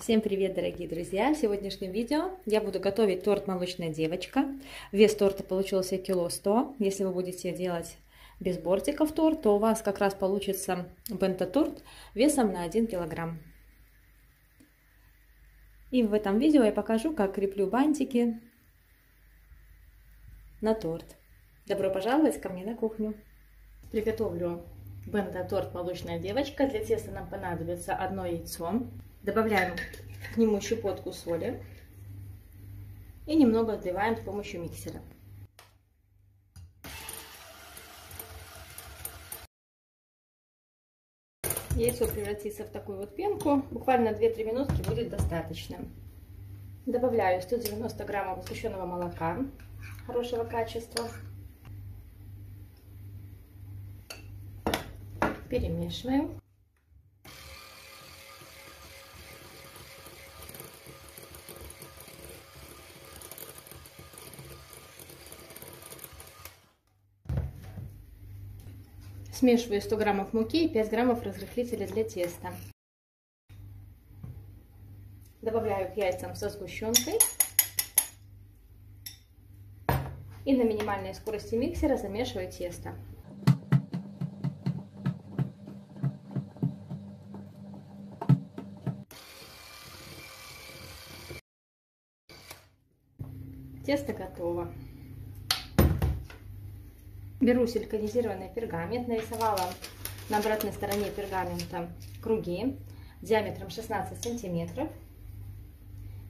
Всем привет, дорогие друзья! В сегодняшнем видео я буду готовить торт «Молочная девочка». Вес торта получился кило 100. Если вы будете делать без бортиков торт, то у вас как раз получится бенто-торт весом на 1 килограмм. И в этом видео я покажу, как креплю бантики на торт. Добро пожаловать ко мне на кухню! Приготовлю бенто-торт «Молочная девочка». Для теста нам понадобится одно яйцо, Добавляем к нему щепотку соли и немного отливаем с помощью миксера. Яйцо превратится в такую вот пенку. Буквально 2-3 минутки будет достаточно. Добавляю 190 граммов сгущенного молока хорошего качества. Перемешиваем. Смешиваю 100 граммов муки и 5 граммов разрыхлителя для теста. Добавляю к яйцам со сгущенкой. И на минимальной скорости миксера замешиваю тесто. Тесто готово. Беру силиконизированный пергамент, нарисовала на обратной стороне пергамента круги диаметром 16 сантиметров.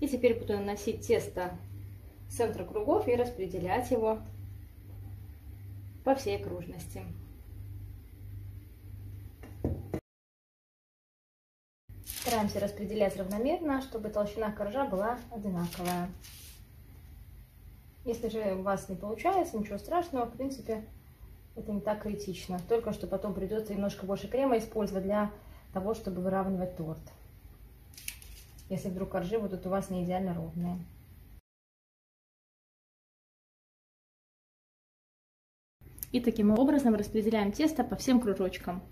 И теперь буду наносить тесто с центра кругов и распределять его по всей окружности. Стараемся распределять равномерно, чтобы толщина коржа была одинаковая. Если же у вас не получается, ничего страшного, в принципе, это не так критично. Только что потом придется немножко больше крема использовать для того, чтобы выравнивать торт. Если вдруг коржи будут у вас не идеально ровные. И таким образом распределяем тесто по всем кружочкам.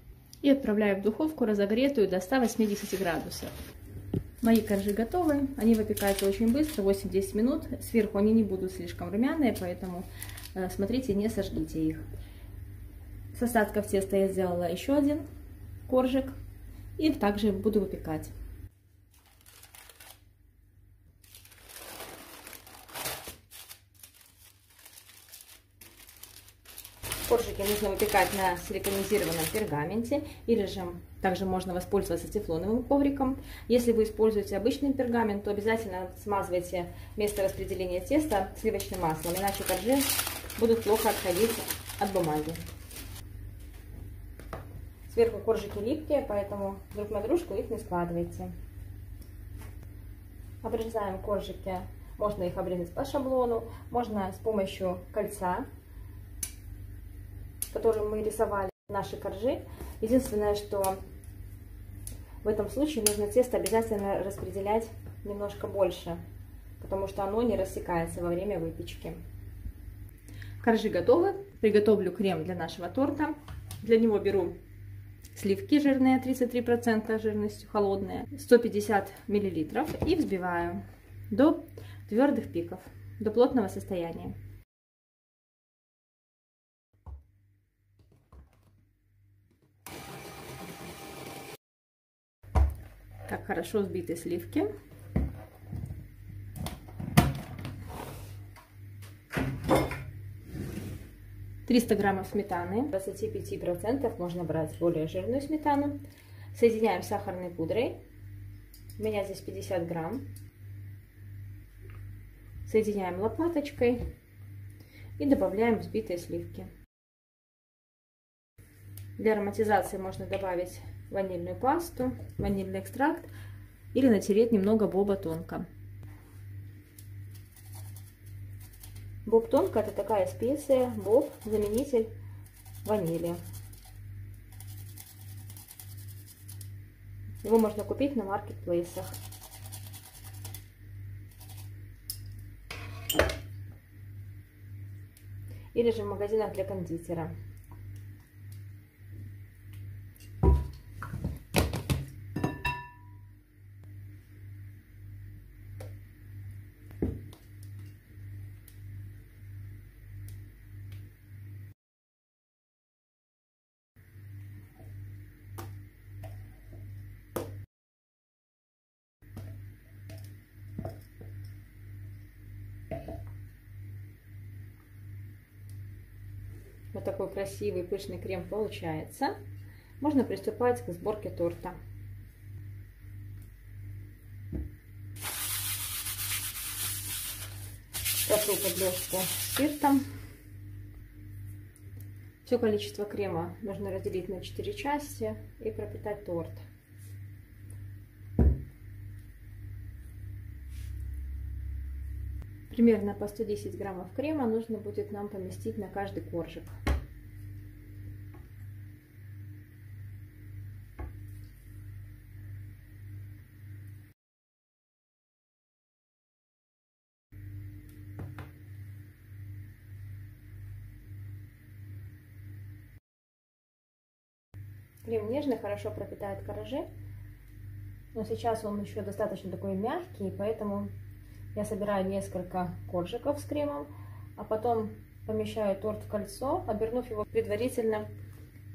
И отправляю в духовку разогретую до 180 градусов. Мои коржи готовы, они выпекаются очень быстро, 8-10 минут. Сверху они не будут слишком румяные, поэтому э, смотрите, не сожгите их. С остатков теста я сделала еще один коржик и также буду выпекать. Коржики нужно выпекать на силиконизированном пергаменте или же также можно воспользоваться тефлоновым ковриком. Если вы используете обычный пергамент, то обязательно смазывайте место распределения теста сливочным маслом, иначе коржи будут плохо отходить от бумаги. Сверху коржики липкие, поэтому друг на дружку их не складывайте. Обрезаем коржики. Можно их обрезать по шаблону, можно с помощью кольца, которым мы рисовали наши коржи. Единственное, что в этом случае нужно тесто обязательно распределять немножко больше, потому что оно не рассекается во время выпечки. Коржи готовы. Приготовлю крем для нашего торта. Для него беру сливки жирные 33% жирностью, холодные, 150 миллилитров и взбиваю до твердых пиков, до плотного состояния. Так, хорошо взбиты сливки. 300 граммов сметаны, 25% можно брать более жирную сметану. Соединяем с сахарной пудрой. У меня здесь 50 грамм. Соединяем лопаточкой и добавляем взбитые сливки. Для ароматизации можно добавить ванильную пасту, ванильный экстракт или натереть немного боба тонко. Боб тонко это такая специя, боб заменитель ванили. Его можно купить на маркетплейсах. Или же в магазинах для кондитера. Вот такой красивый пышный крем получается, можно приступать к сборке торта. Протру подложку спиртом. Все количество крема нужно разделить на 4 части и пропитать торт. Примерно по 110 граммов крема нужно будет нам поместить на каждый коржик. Нежный, хорошо пропитает коржи. Но сейчас он еще достаточно такой мягкий, поэтому я собираю несколько коржиков с кремом, а потом помещаю торт в кольцо, обернув его предварительно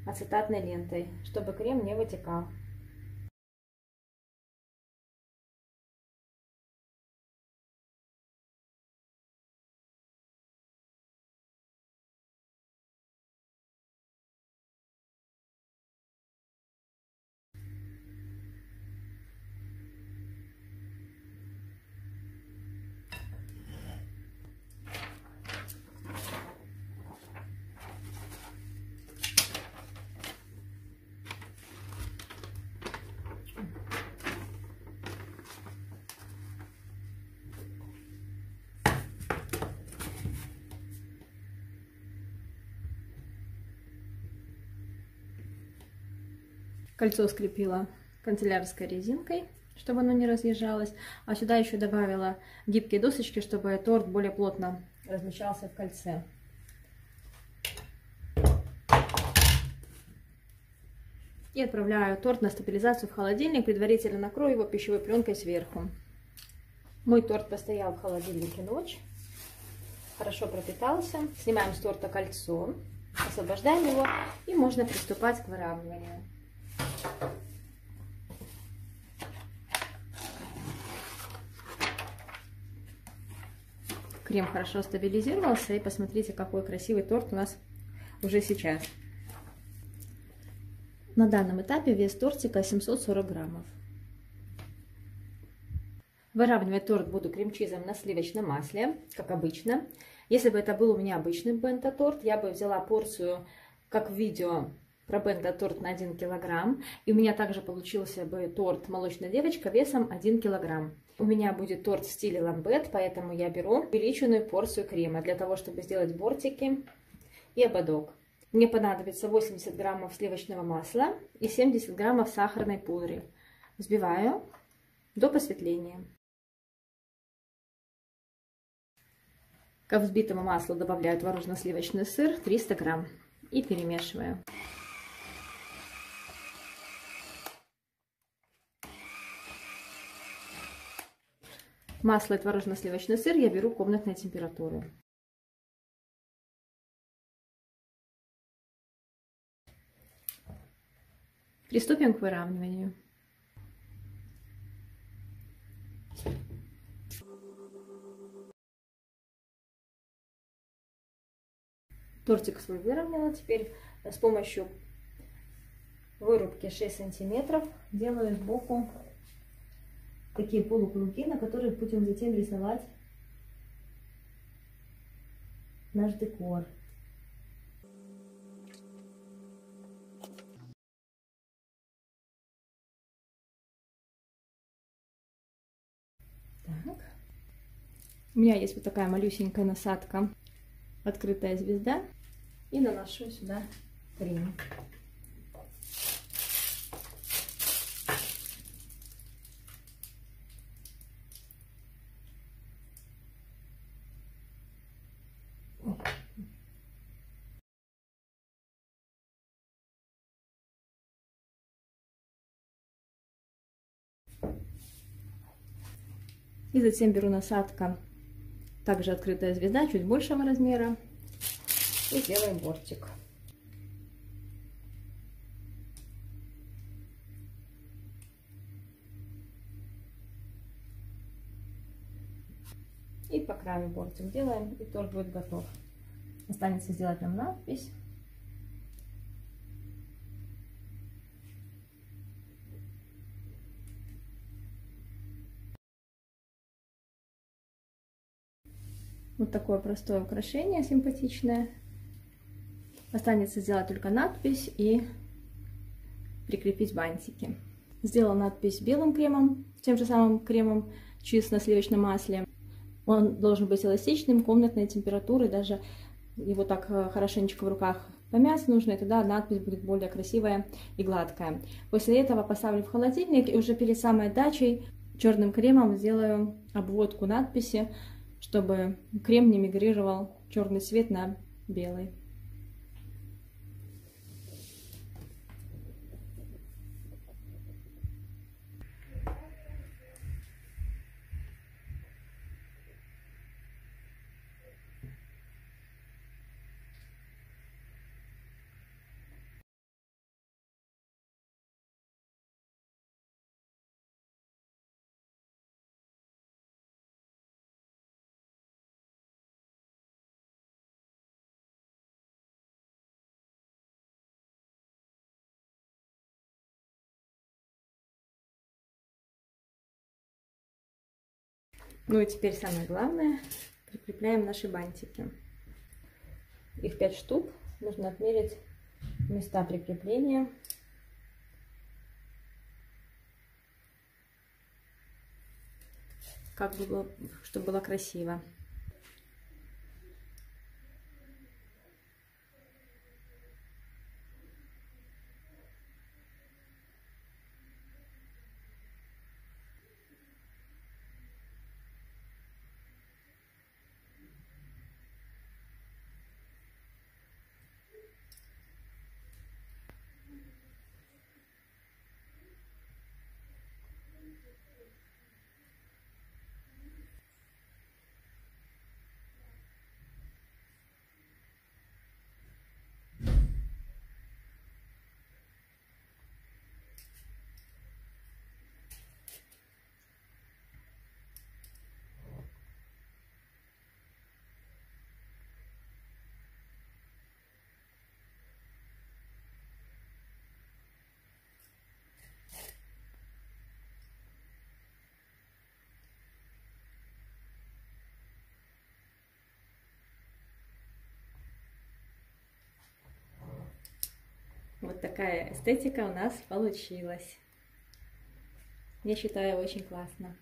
ацетатной лентой, чтобы крем не вытекал. Кольцо скрепила канцелярской резинкой, чтобы оно не разъезжалось. А сюда еще добавила гибкие досочки, чтобы торт более плотно размещался в кольце. И отправляю торт на стабилизацию в холодильник, предварительно накрою его пищевой пленкой сверху. Мой торт постоял в холодильнике ночь, хорошо пропитался. Снимаем с торта кольцо, освобождаем его и можно приступать к выравниванию. Крем хорошо стабилизировался. И посмотрите, какой красивый торт у нас уже сейчас. На данном этапе вес тортика 740 граммов. Выравнивать торт буду крем-чизом на сливочном масле, как обычно. Если бы это был у меня обычный бента-торт, я бы взяла порцию, как в видео, про бента-торт на 1 килограмм. И у меня также получился бы торт «Молочная девочка» весом 1 килограмм. У меня будет торт в стиле ламбет, поэтому я беру увеличенную порцию крема для того, чтобы сделать бортики и ободок. Мне понадобится 80 граммов сливочного масла и 70 граммов сахарной пудры. Взбиваю до посветления. К взбитому маслу добавляю творожно-сливочный сыр 300 грамм и перемешиваю. Масло и творожно-сливочный сыр я беру комнатной температуры. Приступим к выравниванию. Тортик свой выровняла. Теперь с помощью вырубки 6 сантиметров делаю сбоку такие полукруги, на которых будем затем рисовать наш декор. Так. У меня есть вот такая малюсенькая насадка, открытая звезда, и наношу сюда крем. И затем беру насадка, также открытая звезда, чуть большего размера. И делаем бортик. И по краю бортик делаем, и торт будет готов. Останется сделать нам надпись Вот такое простое украшение, симпатичное. Останется сделать только надпись и прикрепить бантики. Сделала надпись белым кремом, тем же самым кремом чиз на сливочном масле. Он должен быть эластичным, комнатной температуры, даже его так э, хорошенечко в руках помять нужно, и тогда надпись будет более красивая и гладкая. После этого поставлю в холодильник и уже перед самой дачей черным кремом сделаю обводку надписи, чтобы крем не мигрировал черный цвет на белый. Ну и теперь самое главное, прикрепляем наши бантики. Их 5 штук, нужно отмерить места прикрепления. Как бы было, чтобы было красиво. Вот такая эстетика у нас получилась. Я считаю очень классно.